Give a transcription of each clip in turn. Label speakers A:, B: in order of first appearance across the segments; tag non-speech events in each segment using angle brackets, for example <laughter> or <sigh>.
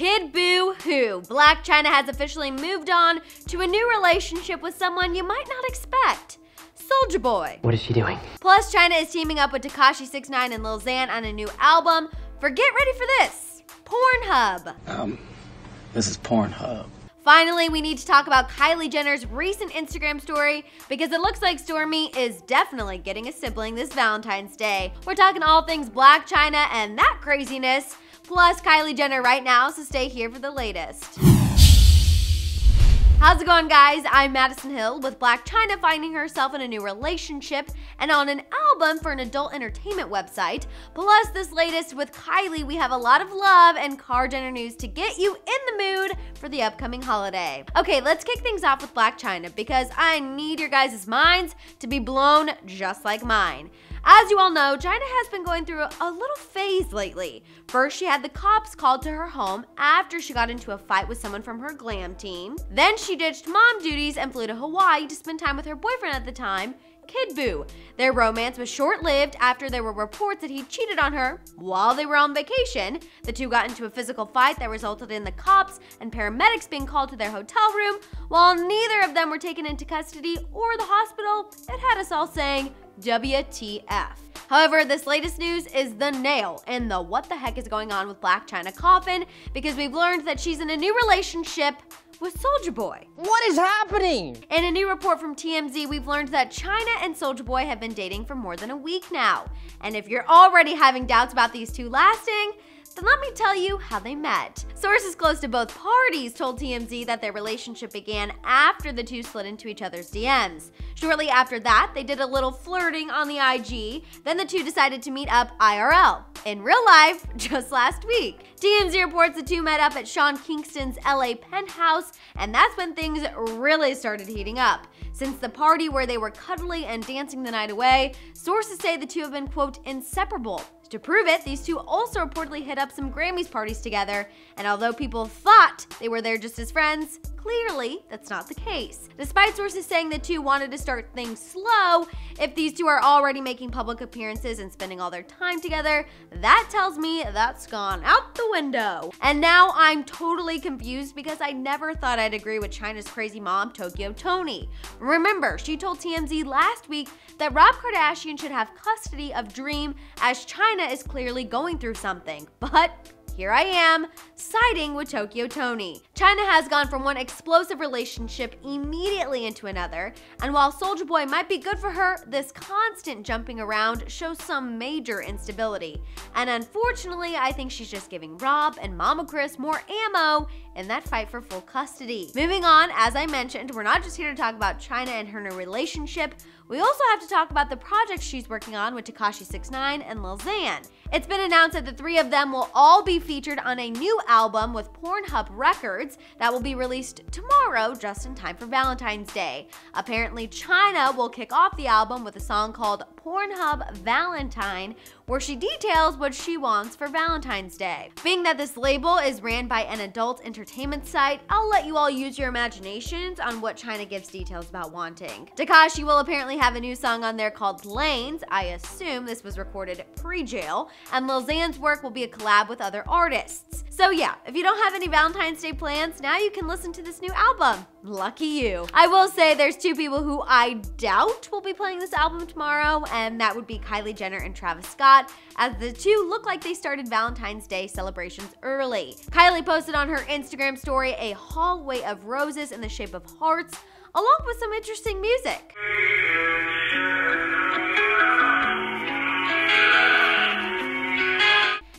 A: Kid Buu Hoo. Blac Chyna has officially moved on to a new relationship with someone you might not expect. Soulja Boy.
B: What is she doing?
A: Plus, Chyna is teaming up with Tekashi 69 and Lil Xan on a new album. For get ready for this Pornhub.
C: Um, this is Pornhub.
A: Finally, we need to talk about Kylie Jenner's recent Instagram story because it looks like Stormi is definitely getting a sibling this Valentine's Day. We're talking all things Blac Chyna and that craziness, plus Kylie Jenner right now, so stay here for the latest. How's it going, guys? I'm Madison Hill with Blac Chyna finding herself in a new relationship and on an album for an adult entertainment website. Plus, this latest with Kylie, we have a lot of love and Kar-Jenner news to get you in the mood for the upcoming holiday. Okay, let's kick things off with Blac Chyna because I need your guys' minds to be blown just like mine. As you all know, Chyna has been going through a little phase lately. First, she had the cops called to her home after she got into a fight with someone from her glam team. Then she ditched mom duties and flew to Hawaii to spend time with her boyfriend at the time, Kid Buu. Their romance was short lived after there were reports that he cheated on her while they were on vacation. The two got into a physical fight that resulted in the cops and paramedics being called to their hotel room. While neither of them were taken into custody or the hospital, it had us all saying, WTF. However, this latest news is the nail in the what the heck is going on with Blac Chyna coffin because we've learned that she's in a new relationship with Soulja Boy.
B: What is happening?
A: In a new report from TMZ, we've learned that Chyna and Soulja Boy have been dating for more than a week now. And if you're already having doubts about these two lasting, then let me tell you how they met. Sources close to both parties told TMZ that their relationship began after the two slid into each other's DMs. Shortly after that, they did a little flirting on the IG, then the two decided to meet up IRL, in real life, <laughs> just last week. TMZ reports the two met up at Sean Kingston's LA penthouse, and that's when things really started heating up. Since the party where they were cuddling and dancing the night away, sources say the two have been, quote, inseparable. To prove it, these two also reportedly hit up some Grammys parties together, and although people thought they were there just as friends, clearly that's not the case. Despite sources saying the two wanted to start things slow, if these two are already making public appearances and spending all their time together, that tells me that's gone out the window. And now I'm totally confused because I never thought I'd agree with Chyna's crazy mom, Tokyo Tony. Remember, she told TMZ last week that Rob Kardashian should have custody of Dream as Chyna is clearly going through something. But here I am, siding with Tokyo Tony. Chyna has gone from one explosive relationship immediately into another, and while Soulja Boy might be good for her, this constant jumping around shows some major instability. And unfortunately, I think she's just giving Rob and Mama Kris more ammo in that fight for full custody. Moving on, as I mentioned, we're not just here to talk about Chyna and her new relationship, we also have to talk about the projects she's working on with Tekashi 69 and Lil Xan. It's been announced that the three of them will all be featured on a new album with Pornhub Records that will be released tomorrow just in time for Valentine's Day. Apparently, Chyna will kick off the album with a song called Pornhub Valentine, where she details what she wants for Valentine's Day. Being that this label is ran by an adult entertainment site, I'll let you all use your imaginations on what Chyna gives details about wanting. Tekashi will apparently have a new song on there called Lanes. I assume this was recorded pre-jail. And Lil Xan's work will be a collab with other artists. So yeah, if you don't have any Valentine's Day plans, now you can listen to this new album. Lucky you. I will say there's two people who I doubt will be playing this album tomorrow, and that would be Kylie Jenner and Travis Scott, as the two look like they started Valentine's Day celebrations early. Kylie posted on her Instagram story a hallway of roses in the shape of hearts, along with some interesting music.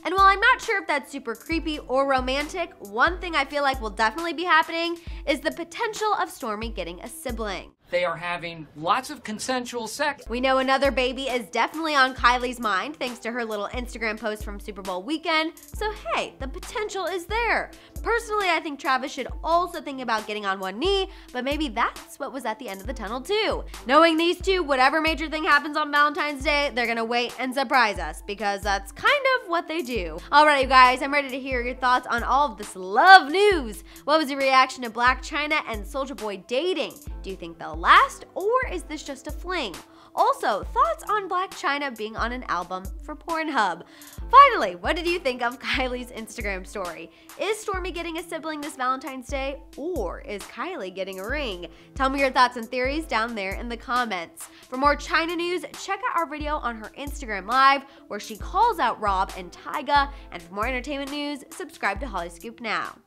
A: And while I'm not sure if that's super creepy or romantic, one thing I feel like will definitely be happening is the potential of Stormi getting a sibling.
D: They are having lots of consensual sex.
A: We know another baby is definitely on Kylie's mind thanks to her little Instagram post from Super Bowl weekend. So, hey, the potential is there. Personally, I think Travis should also think about getting on one knee, but maybe that's what was at the end of the tunnel, too. Knowing these two, whatever major thing happens on Valentine's Day, they're gonna wait and surprise us because that's kind of what they do. Alright, you guys, I'm ready to hear your thoughts on all of this love news. What was your reaction to Blac Chyna and Soulja Boy dating? Do you think they'll last, or is this just a fling? Also, thoughts on Blac Chyna being on an album for Pornhub. Finally, what did you think of <laughs> Kylie's Instagram story? Is Stormi getting a sibling this Valentine's Day, or is Kylie getting a ring? Tell me your thoughts and theories down there in the comments. For more Chyna news, check out our video on her Instagram Live where she calls out Rob and Tyga. And for more entertainment news, subscribe to Hollyscoop now.